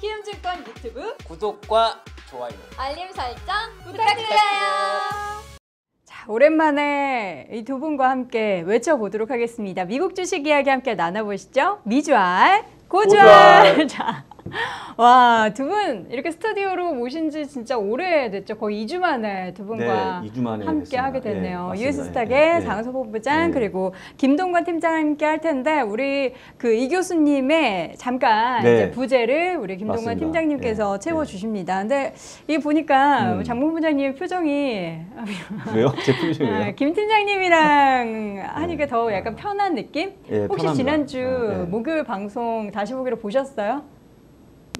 키움증권 유튜브 구독과 좋아요. 알림 설정 부탁드려요. 자, 오랜만에 이 두 분과 함께 외쳐보도록 하겠습니다. 미국 주식 이야기 함께 나눠보시죠. 미주알, 고주알. 고주알. 자, 와, 두 분 이렇게 스튜디오로 모신 지 진짜 오래됐죠. 거의 2주 만에 두 분과 네, 2주 만에 함께 됐습니다. 하게 됐네요. 예. 유에스스탁의 예, 예. 장소 본부장 예. 그리고 김동관 팀장 함께 할 텐데 우리 그 이 교수님의 잠깐 네. 이제 부재를 우리 김동관 맞습니다. 팀장님께서 예, 채워 주십니다. 근데 이 보니까 음. 장 본부장님 표정이 왜요? 제 표정이에요. 아, 김 팀장님이랑 하니까 더 약간 편한 느낌? 예, 혹시 편합니다. 지난주 아, 예. 목요일 방송 다시 보기로 보셨어요?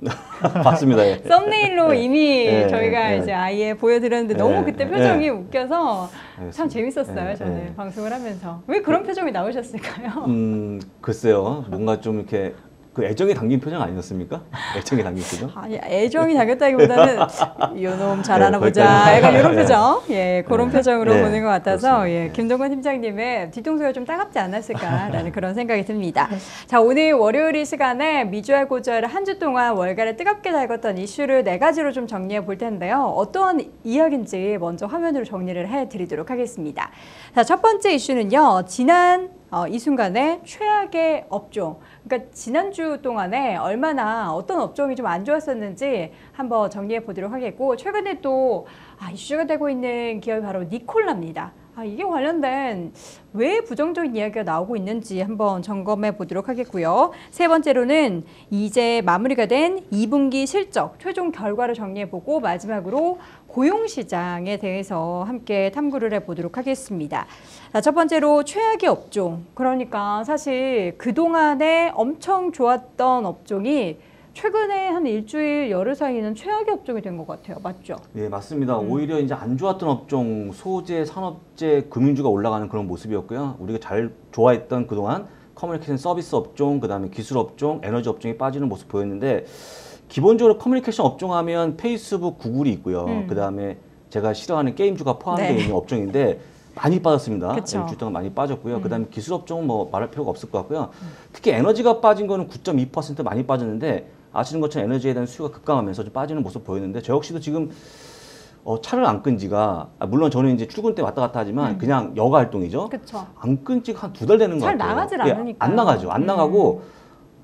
봤습니다. 예. 썸네일로 예. 이미 예, 저희가 예. 이제 아예 보여드렸는데 너무 예, 그때 예. 표정이 웃겨서 참. 재밌었어요 예, 저는 예. 방송을 하면서 왜 그런 표정이 나오셨을까요? 음, 글쎄요. 뭔가 좀 이렇게 그 애정이 담긴 표정 아니었습니까? 애정이 담긴 표정? 아니 애정이 담겼다기보다는 요놈 잘하나 네, 보자 거기까지. 약간 이런 네. 표정 예 그런 네. 표정으로 네, 보는 것 같아서 그렇습니다. 예 네. 김동관 팀장님의 뒤통수가 좀 따갑지 않았을까라는 그런 생각이 듭니다 자 오늘 월요일 이 시간에 미주알 고주알 한주 동안 월가를 뜨겁게 달궜던 이슈를 네 가지로 좀 정리해 볼 텐데요 어떤 이야기인지 먼저 화면으로 정리를 해 드리도록 하겠습니다 자 첫 번째 이슈는요 지난 어, 이 순간에 최악의 업종. 그러니까 지난주 동안에 얼마나 어떤 업종이 좀 안 좋았었는지 한번 정리해 보도록 하겠고 최근에 또 아, 이슈가 되고 있는 기업이 바로 니콜라입니다. 아, 이게 관련된 왜 부정적인 이야기가 나오고 있는지 한번 점검해 보도록 하겠고요. 세 번째로는 이제 마무리가 된 2분기 실적 최종 결과를 정리해 보고 마지막으로 고용 시장에 대해서 함께 탐구를 해 보도록 하겠습니다. 자, 첫 번째로 최악의 업종. 그러니까 사실 그동안에 엄청 좋았던 업종이 최근에 한 일주일 열흘 사이에는 최악의 업종이 된 것 같아요. 맞죠? 예, 맞습니다. 음. 오히려 이제 안 좋았던 업종, 소재, 산업재, 금융주가 올라가는 그런 모습이었고요. 우리가 잘 좋아했던 그동안 커뮤니케이션 서비스 업종, 그다음에 기술 업종, 에너지 업종이 빠지는 모습 보였는데 기본적으로 커뮤니케이션 업종 하면 페이스북, 구글이 있고요. 음. 그다음에 제가 싫어하는 게임주가 포함되어 네. 있는 업종인데 많이 빠졌습니다. 그쵸. 일주 동안 많이 빠졌고요. 음. 그다음에 기술 업종은 뭐 말할 필요가 없을 것 같고요. 특히 에너지가 빠진 거는 9.2% 많이 빠졌는데 아시는 것처럼 에너지에 대한 수요가 급감하면서 좀 빠지는 모습 보였는데 저 역시도 지금 어, 차를 안 끈 지가 아, 물론 저는 이제 출근 때 왔다 갔다 하지만 음. 그냥 여가 활동이죠. 안 끈 지가 한 두 달 되는 것잘 같아요. 나가질 예, 않으니까. 안 나가죠. 안 음. 나가고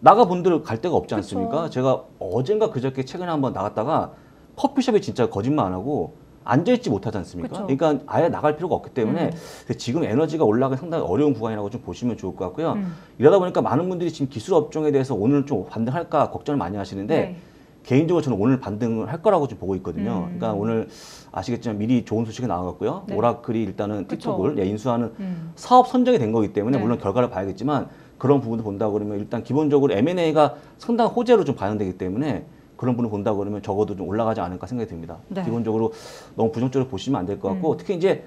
나가 본들 갈 데가 없지. 않습니까? 제가 어젠가 그저께 최근에 한번 나갔다가 커피숍에 진짜 거짓말 안 하고 앉아있지 못하지 않습니까? 그쵸. 그러니까 아예 나갈 필요가 없기 때문에 음. 근데 지금 에너지가 올라가기 상당히 어려운 구간이라고 좀 보시면 좋을 것 같고요. 음. 이러다 보니까 많은 분들이 지금 기술 업종에 대해서 오늘 좀 반등할까 걱정을 많이 하시는데 네. 개인적으로 저는 오늘 반등을 할 거라고 좀 보고 있거든요. 음. 그러니까 오늘 아시겠지만 미리 좋은 소식이 나와갔고요. 네. 오라클이 일단은. 틱톡을 예, 인수하는 음. 사업 선정이 된 거기 때문에 네. 물론 결과를 봐야겠지만 그런 부분을 본다 그러면 일단 기본적으로 M&A가 상당한 호재로 좀 반영되기 때문에 그런 부분을 본다 그러면 적어도 좀 올라가지 않을까 생각이 듭니다. 네. 기본적으로 너무 부정적으로 보시면 안 될 것 같고 음. 특히 이제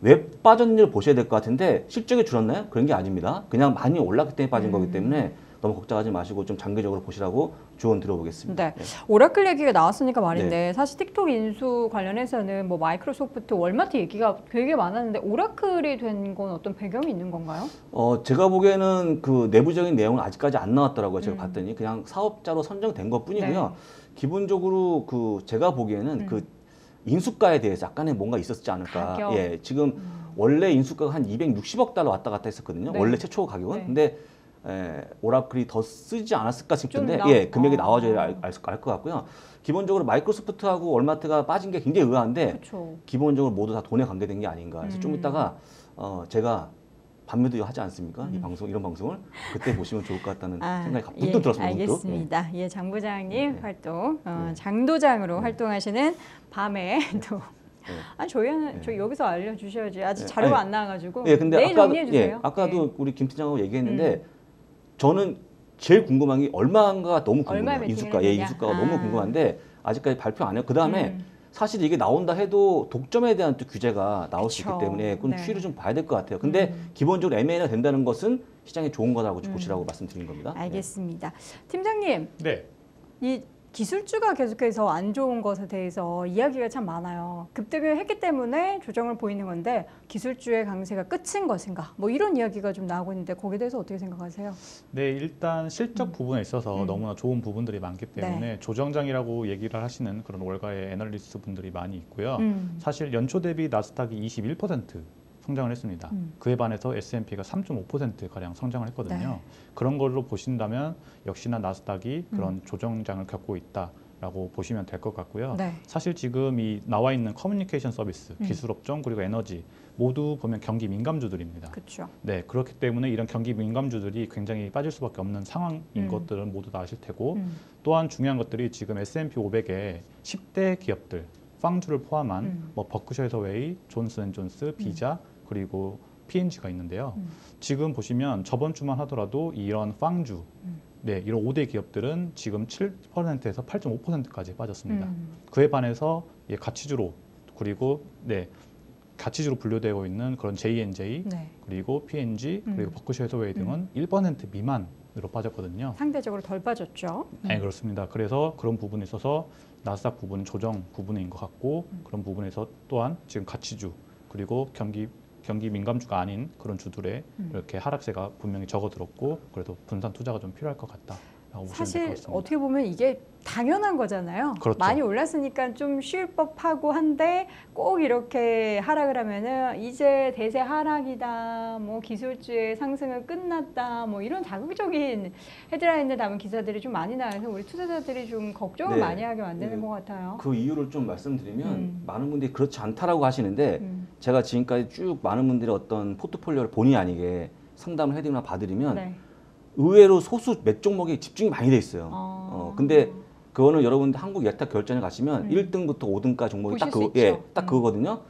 왜 빠졌는지를 보셔야 될 것 같은데 실적이 줄었나요? 그런 게 아닙니다. 그냥 많이 올랐기 때문에 빠진 음. 거기 때문에 너무 걱정하지 마시고 좀 장기적으로 보시라고 조언 들어보겠습니다. 네. 오라클 얘기가 나왔으니까 말인데 네. 사실 틱톡 인수 관련해서는 뭐 마이크로소프트, 월마트 얘기가 되게 많았는데 오라클이 된 건 어떤 배경이 있는 건가요? 어, 제가 보기에는 그 내부적인 내용은 아직까지 안 나왔더라고요. 제가 음. 봤더니 그냥 사업자로 선정된 것 뿐이고요. 네. 기본적으로 그 제가 보기에는 음. 그 인수가에 대해서 약간의 뭔가 있었지 않을까. 가격. 예, 지금 음. 원래 인수가가 한 260억 달러 왔다 갔다 했었거든요. 네. 원래 최초 가격은. 네. 근데 에, 오라클이 더 쓰지 않았을까 싶은데 나- 예, 금액이 아. 나와줘야 알 것 같고요. 기본적으로 마이크로소프트하고 월마트가 빠진 게 굉장히 의아한데 그렇죠. 기본적으로 모두 다 돈에 관계된 게 아닌가. 그래서 좀 음. 이따가 어, 제가 밤매도 하지 않습니까? 이 음. 방송 이런 방송을 그때 보시면 좋을 것 같다는 아, 생각이 문득 예, 들었습니다. 알겠습니다. 예, 장 부장님 네. 활동, 어, 네. 장도장으로 네. 활동하시는 밤에 또. 네. 아 저희는 네. 저희 여기서 알려주셔야지 아직 네. 자료가 아니, 안 나와가지고 예, 근데 내일 아까도 정리해 주세요. 예, 아까도 예. 우리 김 팀장하고 얘기했는데 저는 제일 궁금한 게 얼마인가 너무 궁금해요. 인수가 예? 인수가가 아. 너무 궁금한데 아직까지 발표 안 해요. 그 다음에 음. 사실 이게 나온다 해도 독점에 대한 또 규제가 나올 수 그쵸. 있기 때문에 그건 네. 추이를 좀 봐야 될 것 같아요. 근데 음. 기본적으로 M&A가 된다는 것은 시장에 좋은 거라고 음. 보시라고 말씀드린 겁니다. 네. 알겠습니다. 팀장님, 네. 이 기술주가 계속해서 안 좋은 것에 대해서 이야기가 참 많아요. 급등을 했기 때문에 조정을 보이는 건데 기술주의 강세가 끝인 것인가? 뭐 이런 이야기가 좀 나오고 있는데 거기에 대해서 어떻게 생각하세요? 네, 일단 실적 부분에 있어서 음. 너무나 좋은 부분들이 많기 때문에 조정장이라고 얘기를 하시는 그런 월가의 애널리스트 분들이 많이 있고요. 음. 사실 연초 대비 나스닥이 21% 성장을 했습니다. 음. 그에 반해서 S&P가 3.5% 가량 성장을 했거든요. 네. 그런 걸로 보신다면 역시나 나스닥이 음. 그런 조정장을 겪고 있다 라고 보시면 될 것 같고요. 네. 사실 지금 이 나와 있는 커뮤니케이션 서비스, 음. 기술업종 그리고 에너지 모두 보면 경기 민감주들입니다. 그렇죠. 네, 그렇기 때문에 이런 경기 민감주들이 굉장히 빠질 수밖에 없는 상황인 음. 것들은 모두 다 아실 테고 음. 또한 중요한 것들이 지금 S&P 500의 10대 기업들, FAANG주를 포함한 음. 뭐 버크셔 해서웨이, 존슨 앤 존스, 비자 그리고 P&G가 있는데요. 음. 지금 보시면 저번 주만 하더라도 이런 FAANG주, 음. 네, 이런 5대 기업들은 지금 7%에서 8.5%까지 빠졌습니다. 음. 그에 반해서 예, 가치주로 그리고 네 가치주로 분류되고 있는 그런 J&J 네. 그리고 P&G 음. 그리고 버크셔 해서웨이 등은 1% 미만으로 빠졌거든요. 상대적으로 덜 빠졌죠. 네 그렇습니다. 그래서 그런 부분에 있어서 나스닥 부분은 조정 부분인 것 같고 음. 그런 부분에서 또한 지금 가치주 그리고 경기 경기 민감주가 아닌 그런 주들의 음. 이렇게 하락세가 분명히 적어들었고 그래도 분산 투자가 좀 필요할 것것 사실 같습니다. 어떻게 보면 이게 당연한 거잖아요. 그렇죠. 많이 올랐으니까 좀 쉴 법하고 한데 꼭 이렇게 하락을 하면은 이제 대세 하락이다, 뭐 기술주의 상승은 끝났다, 뭐 이런 자극적인 헤드라인을 담은 기사들이 좀 많이 나와서 우리 투자자들이 좀 걱정을 네. 많이 하게 만드는 네. 것 같아요. 그 이유를 좀 말씀드리면 음. 많은 분들이 그렇지 않다라고 하시는데 음. 제가 지금까지 쭉 많은 분들의 어떤 포트폴리오를 본의 아니게 상담을 해드리거나 봐드리면 네. 의외로 소수 몇 종목에 집중이 많이 돼 있어요. 어. 어, 근데 그거는 여러분들 한국 예탁 결전에 가시면 음. 1등부터 5등까지 종목이 딱, 그, 예. 딱 음. 그거거든요.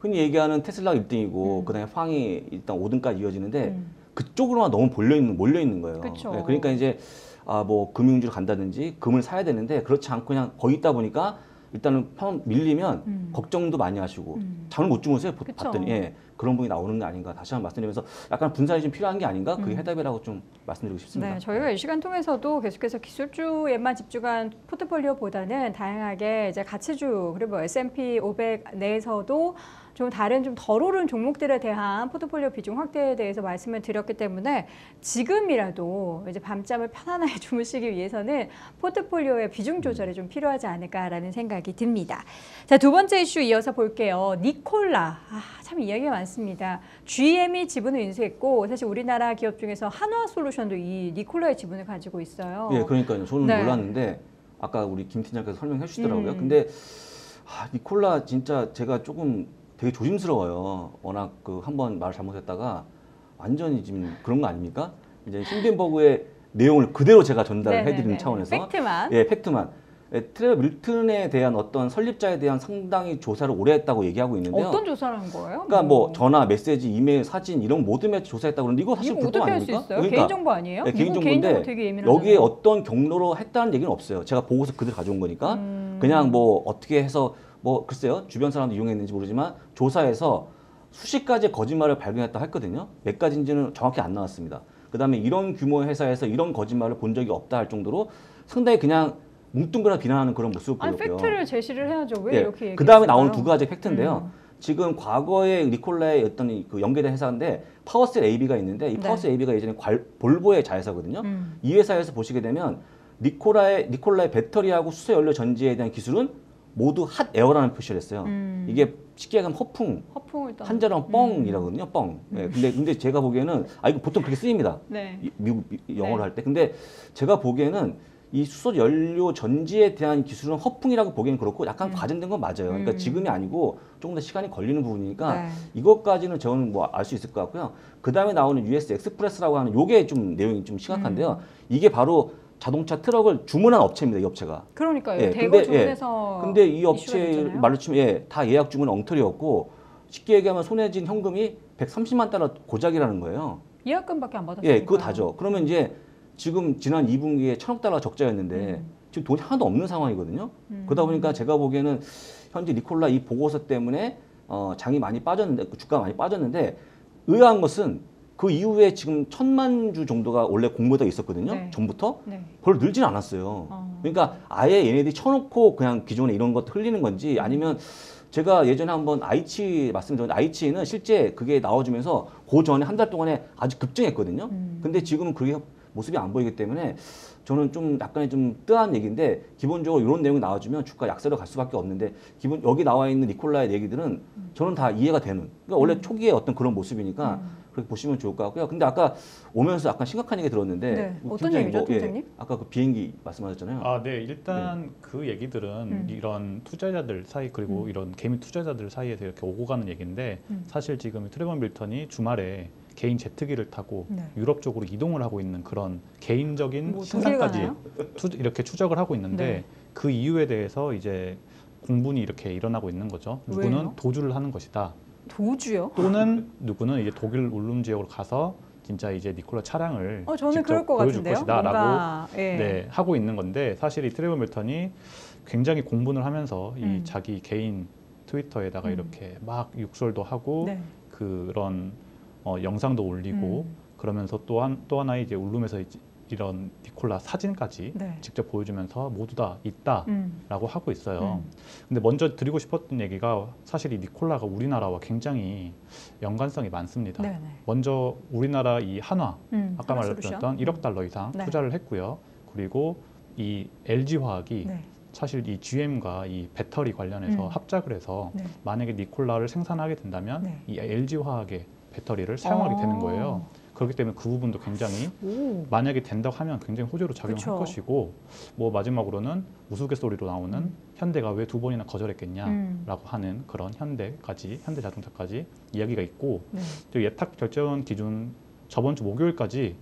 흔히 얘기하는 테슬라가 1등이고 음. 그다음에 황이 일단 5등까지 이어지는데 음. 그쪽으로만 너무 몰려 있는 몰려 있는 거예요. 예, 그러니까 이제 아 뭐 금융주로 간다든지 금을 사야 되는데 그렇지 않고 그냥 거기 있다 보니까 일단은 펌 밀리면 음. 걱정도 많이 하시고 음. 잠을 못 주무세요. 보- 그쵸. 봤더니 예, 그런 분이 나오는 게 아닌가 다시 한번 말씀드리면서 약간 분산이 좀 필요한 게 아닌가 그게 음. 해답이라고 좀 말씀드리고 싶습니다. 네, 저희가 이 시간 통해서도 계속해서 기술주에만 집중한 포트폴리오보다는 다양하게 이제 가치주 그리고 뭐 S&P 500 내에서도 좀 다른 좀 덜 오른 종목들에 대한 포트폴리오 비중 확대에 대해서 말씀을 드렸기 때문에 지금이라도 이제 밤잠을 편안하게 주무시기 위해서는 포트폴리오의 비중 조절이 좀 필요하지 않을까라는 생각이 듭니다. 자, 두 번째 이슈 이어서 볼게요. 니콜라. 아, 참 이야기가 많습니다. GM이 지분을 인수했고 사실 우리나라 기업 중에서 한화 솔루션도 이 니콜라의 지분을 가지고 있어요. 예, 그러니까요. 저는 네. 몰랐는데 아까 우리 김 팀장께서 설명해 주시더라고요. 음. 근데 아, 니콜라 진짜 제가 조금 되게 조심스러워요. 워낙 그 한 번 말을 잘못했다가 완전히 지금 그런 거 아닙니까? 이제 힌덴버그의 내용을 그대로 제가 전달을 네네네. 해드리는 차원에서 팩트만. 예, 팩트만. 예, 트레 밀튼에 대한 어떤 설립자에 대한 상당히 조사를 오래 했다고 얘기하고 있는데요. 어떤 조사를 한 거예요? 그러니까 뭐 전화, 메시지, 이메일, 사진 이런 모든 매체 조사했다고 그러는데 이거 사실 불법 어떻게 할수 아닙니까? 있어요? 그러니까 개인정보 아니에요? 네, 이거 개인정보인데 개인정보. 여기에 어떤 경로로 했다는 얘기는 없어요. 제가 보고서 그대로 가져온 거니까 음. 그냥 뭐 어떻게 해서 뭐 글쎄요 주변 사람도 이용했는지 모르지만 조사해서 수십 가지 거짓말을 발견했다고 했거든요. 몇 가지인지는 정확히 안 나왔습니다. 그 다음에 이런 규모의 회사에서 이런 거짓말을 본 적이 없다 할 정도로 상당히 그냥 뭉뚱그려 비난하는 그런 모습을 보였고요. 팩트를 제시를 해야죠. 왜 예, 이렇게? 그 다음에 나온 두 가지 팩트인데요. 음. 지금 과거에 니콜라의 어떤 이그 연계된 회사인데 파워셀 AB가 있는데 이 네. 파워셀 AB가 예전에 괄- 볼보의 자회사거든요. 음. 이 회사에서 보시게 되면 니콜라의 니콜라의 배터리하고 수소 연료 전지에 대한 기술은 모두 hot air라는 표시를 했어요. 음. 이게 쉽게 얘기하면 허풍, 허풍을 떠. 한자랑 뻥이라거든요. 뻥. 예, 근데 근데 제가 보기에는 아 이거 보통 그렇게 쓰입니다. 네. 이- 미국 미- 영어를 네. 할 때. 근데 제가 보기에는 이 수소 연료 전지에 대한 기술은 허풍이라고 보기에는 그렇고 약간 과장된 건 맞아요. 그러니까 음. 지금이 아니고 조금 더 시간이 걸리는 부분이니까 네. 이것까지는 저는 뭐 알 수 있을 것 같고요. 그 다음에 나오는 US Xpress라고 하는 요게 좀 내용이 좀 심각한데요. 음. 이게 바로 자동차 트럭을 주문한 업체입니다. 이 업체가. 그러니까요. 예, 대거 근데, 주문해서 근데 이 이슈가 업체 됐잖아요. 말로 치면 예, 다 예약 주문 엉터리였고 쉽게 얘기하면 손해진 현금이 130만 달러 고작이라는 거예요. 예약금밖에 안 받았어요. 예, 그거 다죠. 그러면 이제 지금 지난 2분기에 천억 달러 적자였는데 음. 지금 돈이 하나도 없는 상황이거든요. 음. 그러다 보니까 제가 보기에는 현재 니콜라 이 보고서 때문에 어, 장이 많이 빠졌는데 주가가 많이 빠졌는데 의아한 것은 그 이후에 지금 천만 주 정도가 원래 공모가 있었거든요. 네. 전부터 네. 별로 늘진 않았어요. 어. 그러니까 아예 얘네들이 쳐놓고 그냥 기존에 이런 것 흘리는 건지 아니면 제가 예전에 한번 아이치 말씀드렸는데 아이치는 실제 그게 나와주면서 그 전에 한 달 동안에 아주 급증했거든요. 음. 근데 지금은 그게 모습이 안 보이기 때문에 저는 좀 약간의 좀 뜨한 얘기인데 기본적으로 이런 내용이 나와주면 주가 약세로 갈 수밖에 없는데 기본 여기 나와 있는 니콜라의 얘기들은 저는 다 이해가 되는 그러니까 원래 초기에 어떤 그런 모습이니까 그렇게 보시면 좋을 것 같고요. 근데 아까 오면서 약간 심각한 얘기 들었는데 네. 뭐 어떤 팀장님 얘기죠, 예, 팀장님? 아까 그 비행기 말씀하셨잖아요. 아, 네. 일단 그 얘기들은 음. 이런 투자자들 사이 그리고 음. 이런 개미 투자자들 사이에서 이렇게 오고 가는 얘기인데 음. 사실 지금 트레버 밀턴이 주말에 개인 제트기를 타고 네. 유럽 쪽으로 이동을 하고 있는 그런 개인적인 뭐 신상까지 가나요? 투, 이렇게 추적을 하고 있는데 네. 그 이유에 대해서 이제 공분이 이렇게 일어나고 있는 거죠. 누구는 왜요? 도주를 하는 것이다. 도주요? 또는 누구는 이제 독일 울룸 지역으로 가서 진짜 이제 니콜라 차량을 어, 저는 직접 그럴 것 보여줄 같은데요. 것이다라고 뭔가 예. 네, 하고 있는 건데 사실 이 트레버 밀턴이 굉장히 공분을 하면서 이 음. 자기 개인 트위터에다가 음. 이렇게 막 육설도 하고 네. 그런 어, 영상도 올리고 음. 그러면서 또한 또 하나 이제 울룸에서 이런 니콜라 사진까지 네. 직접 보여주면서 모두 다 있다라고 음. 하고 있어요. 음. 근데 먼저 드리고 싶었던 얘기가 사실 이 니콜라가 우리나라와 굉장히 연관성이 많습니다. 네, 네. 먼저 우리나라 이 한화 음. 아까. 말했던 1억 달러 이상 네. 투자를 했고요. 그리고 이 LG 화학이 네. 사실 이 GM과 이 배터리 관련해서 음. 합작을 해서 네. 만약에 니콜라를 생산하게 된다면 네. 이 LG 화학의 배터리를 사용하게 어. 되는 거예요. 그렇기 때문에 그 부분도 굉장히 오. 만약에 된다고 하면 굉장히 호재로 작용할 그쵸. 것이고 뭐 마지막으로는 우스갯소리로 나오는 음. 현대가 왜 두 번이나 거절했겠냐라고 음. 하는 그런 현대까지 현대 자동차까지 이야기가 있고 네. 또 예탁 결제원 기준 저번 주 목요일까지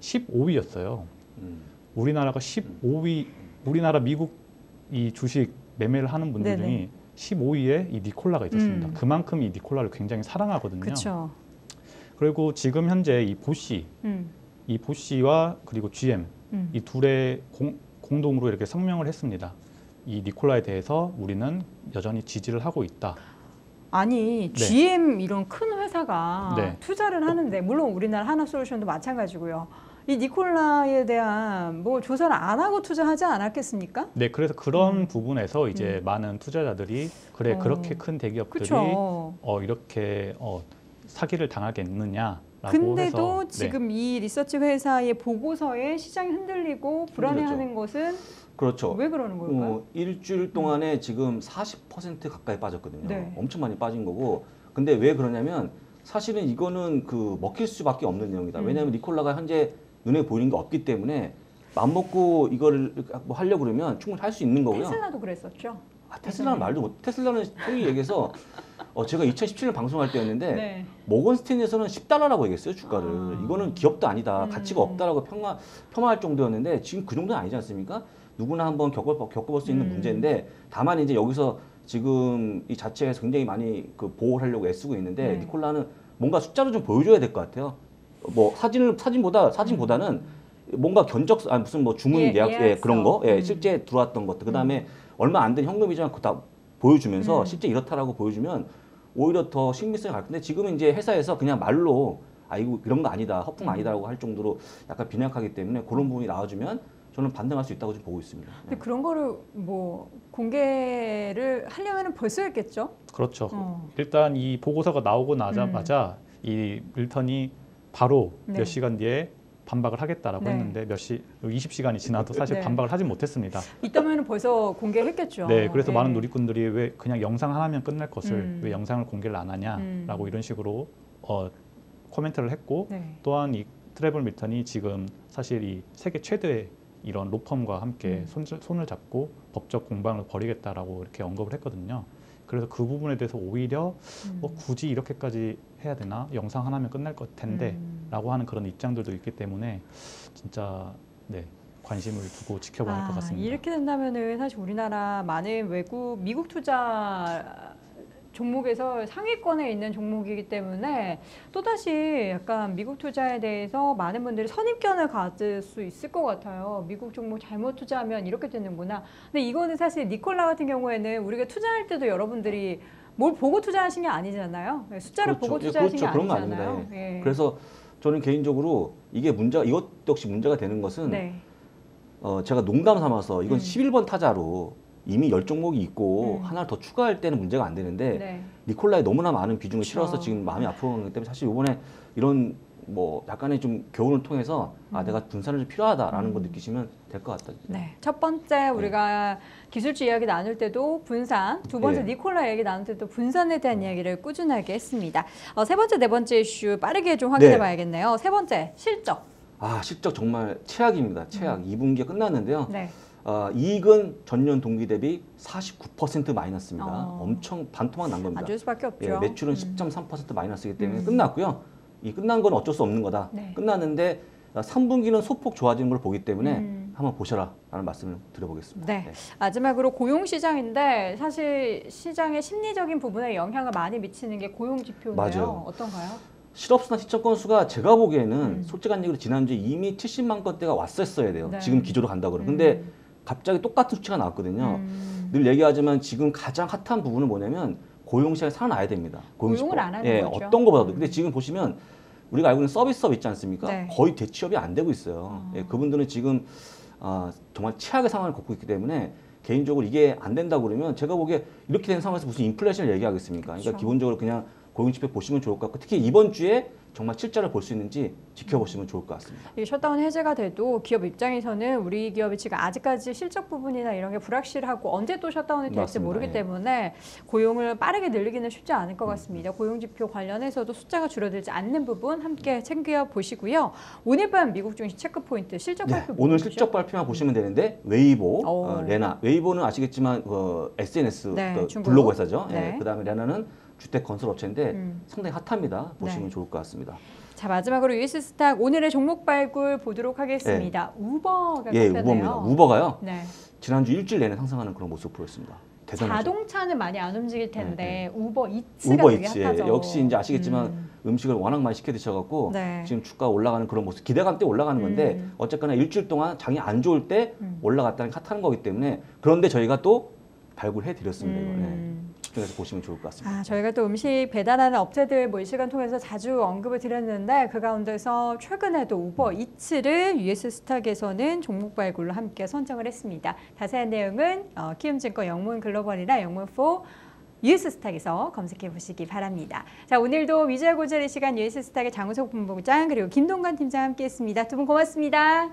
15위였어요. 음. 우리나라가 15위, 우리나라 미국 이 주식 매매를 하는 분들 네네. 중에 15위에 이 니콜라가 있었습니다. 음. 그만큼 이 니콜라를 굉장히 사랑하거든요. 그렇죠. 그리고 지금 현재 이 보시, 음. 이 보시와 그리고 GM 음. 이 둘의 공, 공동으로 이렇게 성명을 했습니다. 이 니콜라에 대해서 우리는 여전히 지지를 하고 있다. 아니 GM 이런 큰 회사가 네. 투자를 하는데 물론 우리나라 하나솔루션도 마찬가지고요. 이 니콜라에 대한 뭐 조사를 안 하고 투자하지 않았겠습니까? 네, 그래서 그런 음. 부분에서 이제 음. 많은 투자자들이 그래 어. 그렇게 큰 대기업들이 그렇죠. 어, 이렇게 어, 사기를 당하겠느냐라고 근데도 해서 네. 지금 이 리서치 회사의 보고서에 시장이 흔들리고 불안해하는 것은 그렇죠. 왜 그러는 걸까요? 어, 일주일 동안에 지금 40% 가까이 빠졌거든요. 네. 엄청 많이 빠진 거고. 근데 왜 그러냐면 사실은 이거는 그 먹힐 수밖에 없는 내용이다. 음. 왜냐하면 니콜라가 현재 눈에 보이는 게 없기 때문에 맘 먹고 이거를 뭐 하려고 그러면 충분히 할 수 있는 거고요. 테슬라도 그랬었죠. 아, 테슬라는 말도 못. 테슬라는 소위 얘기해서 어, 제가 2017년 방송할 때였는데 네. 모건 스탠리에서는 10달러라고 얘기했어요 주가를. 아. 이거는 기업도 아니다. 음. 가치가 없다라고 평화, 폄하할 정도였는데 지금 그 정도는 아니지 않습니까? 누구나 한번 겪어, 겪어볼 수 있는 음. 문제인데 다만 이제 여기서 지금 이 자체에서 굉장히 많이 그 보호를 하려고 애쓰고 있는데 네. 니콜라는 뭔가 숫자로 좀 보여줘야 될 것 같아요. 뭐 사진을 사진보다 사진보다는 뭔가 견적 아 무슨 뭐 주문 예, 예약 예. 그런 거 예, 음. 실제 들어왔던 것들 그다음에 얼마 안 된 현금이지만 그거 다 보여주면서 음. 실제 이렇다라고 보여주면 오히려 더 신빙성이 갈 텐데 지금은 이제 회사에서 그냥 말로 아 이거 이런 거 아니다 허풍 음. 아니다라고 할 정도로 약간 빈약하기 때문에 그런 부분이 나와주면 저는 반등할 수 있다고 좀 보고 있습니다. 근데 그런 거를 뭐 공개를 하려면 벌써 했겠죠. 그렇죠. 어. 일단 이 보고서가 나오고 나자마자 이 밀턴이 바로 네. 몇 시간 뒤에 반박을 하겠다라고 네. 했는데 몇 시 20시간이 지나도 사실 네. 반박을 하지 못했습니다. 이따면은 벌써 공개했겠죠. 네, 그래서 예. 많은 누리꾼들이 왜 그냥 영상 하나면 끝날 것을 음. 왜 영상을 공개를 안 하냐라고 음. 이런 식으로 어, 코멘트를 했고 네. 또한 이 트래블 밀턴이 지금 사실 이 세계 최대의 이런 로펌과 함께 음. 손, 손을 잡고 법적 공방을 벌이겠다라고 이렇게 언급을 했거든요. 그래서 그 부분에 대해서 오히려 음. 뭐 굳이 이렇게까지 해야 되나 영상 하나면 끝날 것 텐데 음. 라고 하는 그런 입장들도 있기 때문에 진짜 네 관심을 두고 지켜봐야 할것 아, 같습니다. 이렇게 된다면은 사실 우리나라 많은 외국 미국 투자 종목에서 상위권에 있는 종목이기 때문에 또다시 약간 미국 투자에 대해서 많은 분들이 선입견을 가질 수 있을 것 같아요. 미국 종목 잘못 투자하면 이렇게 되는구나. 근데 이거는 사실 니콜라 같은 경우에는 우리가 투자할 때도 여러분들이 뭘 보고 투자하신 게 아니잖아요. 숫자를 그렇죠. 보고 예, 투자하신 그렇죠. 게 그런 거 아니잖아요. 아닙니다. 예. 그래서 저는 개인적으로 이게 문제가 이것 역시 문제가 되는 것은 네. 어, 제가 농담 삼아서 이건 음. 11번 타자로 이미 열 종목이 있고 음. 하나를 더 추가할 때는 문제가 안 되는데 네. 니콜라에 너무나 많은 비중을 그렇죠. 실어서 지금 마음이 아프기 때문에 사실 이번에 이런 뭐 약간의 좀 교훈을 통해서 아 내가 분산이 좀 필요하다라는 거 느끼시면 될 것 같다. 네. 첫 번째 우리가 기술주 이야기 나눌 때도 분산, 두 번째 예. 니콜라 이야기 나눌 때도 분산에 대한 이야기를 꾸준하게 했습니다. 어, 세 번째, 네 번째 이슈 빠르게 좀 확인해 네. 봐야겠네요. 세 번째, 실적. 아 실적 정말 최악입니다. 최악. 음. 2분기가 끝났는데요. 네. 아, 이익은 전년 동기 대비 49% 마이너스입니다. 어. 엄청 반토막 난 겁니다. 안 줄 수밖에 없죠. 예, 매출은 음. 10.3% 마이너스이기 때문에 음. 끝났고요. 이 끝난 건 어쩔 수 없는 거다. 네. 끝났는데 3분기는 소폭 좋아지는 걸 보기 때문에 음. 한번 보셔라라는 말씀을 드려보겠습니다. 네. 마지막으로 고용 시장인데 사실 시장의 심리적인 부분에 영향을 많이 미치는 게 고용 지표인데요. 맞아요. 어떤가요? 실업수나 시청 건수가 제가 보기에는 음. 솔직한 얘기로 지난주에 이미 70만 건대가 왔었어야 돼요. 네. 지금 기조로 간다 그러면. 근데 음. 갑자기 똑같은 수치가 나왔거든요. 음. 늘 얘기하지만 지금 가장 핫한 부분은 뭐냐면 고용 시장이 살아나야 됩니다. 고용 고용을. 안 하는 예, 거죠. 어떤 거보다도. 음. 근데 지금 보시면 우리가 알고 있는 서비스업 있지 않습니까? 네. 거의 재취업이 안 되고 있어요. 어. 예, 그분들은 지금 아, 정말 최악의 상황을 겪고 있기 때문에 개인적으로 이게 안 된다 고 그러면 제가 보기에 이렇게 된 상황에서 무슨 인플레이션을 얘기하겠습니까? 그러니까 그렇죠. 기본적으로 그냥 고용 지표 보시면 좋을 것 같고 특히 이번 주에 정말 숫자를 볼수 있는지 지켜보시면 좋을 것 같습니다. 이 셧다운 해제가 돼도 기업 입장에서는 우리 기업이 지금 아직까지 실적 부분이나 이런 게 불확실하고 언제 또 셧다운이 될지 맞습니다. 모르기 예. 때문에 고용을 빠르게 늘리기는 쉽지 않을 것 같습니다. 고용 지표 관련해서도 숫자가 줄어들지 않는 부분 함께 챙겨 보시고요. 오늘 밤 미국 증시 체크 포인트 실적 네, 발표 오늘 뭐죠? 실적 발표만 보시면 되는데 웨이보, 오. 어, 레나. 웨이보는 아시겠지만 어, SNS 네, 그. 블로그 회사죠. 네. 예, 그다음에 레나는 주택 건설 업체인데 음. 상당히 핫합니다. 보시면 네. 좋을 것 같습니다. 자 마지막으로 US stock 오늘의 종목 발굴 보도록 하겠습니다. 우버가 예. 우버입니다. 우버가요. 네. 지난주 일주일 내내 상승하는 그런 모습 보였습니다. 대단하죠. 자동차는 많이 안 움직일 텐데 네, 우버 이츠가 우버 되게 이츠 예, 핫하죠. 역시 이제 아시겠지만 음. 음. 식을 워낙 많이 시켜 드셔갖고 네. 지금 주가 올라가는 그런 모습 기대감 때 올라가는 건데 음. 어쨌거나 일주일 동안 장이 안 좋을 때 음. 올라갔다는 게 핫한 거기 때문에 그런데 저희가 또 발굴해 드렸습니다. 이번에 음. 집중해서 보시면 좋을 것 같습니다. 아, 저희가 또 음식 배달하는 업체들 뭐 이 시간 통해서 자주 언급을 드렸는데 그 가운데서 최근에도 우버 이츠를 US 스탁에서는 종목 발굴로 함께 선정을 했습니다. 자세한 내용은 어, 키움증권 영문 글로벌이나 영문 4 US 스탁에서 검색해 보시기 바랍니다. 자, 오늘도 위즈의 고절의 시간 US 스탁의 장우석 본부장 그리고 김동관 팀장 함께했습니다. 두 분 고맙습니다.